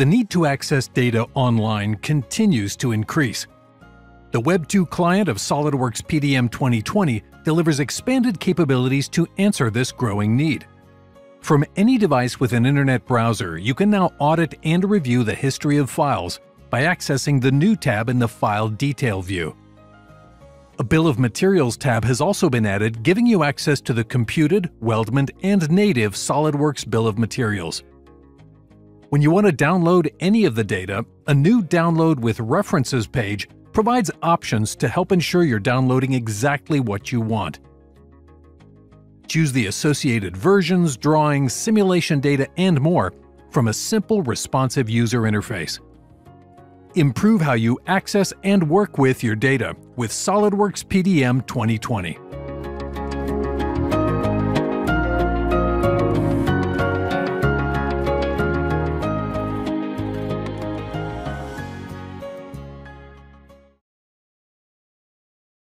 the need to access data online continues to increase. The Web 2 client of SOLIDWORKS PDM 2020 delivers expanded capabilities to answer this growing need. From any device with an internet browser, you can now audit and review the history of files by accessing the new tab in the File Detail view. A Bill of Materials tab has also been added, giving you access to the computed, Weldment, and native SOLIDWORKS Bill of Materials. When you want to download any of the data, a new Download with References page provides options to help ensure you're downloading exactly what you want. Choose the associated versions, drawings, simulation data, and more from a simple, responsive user interface. Improve how you access and work with your data with SOLIDWORKS PDM 2020.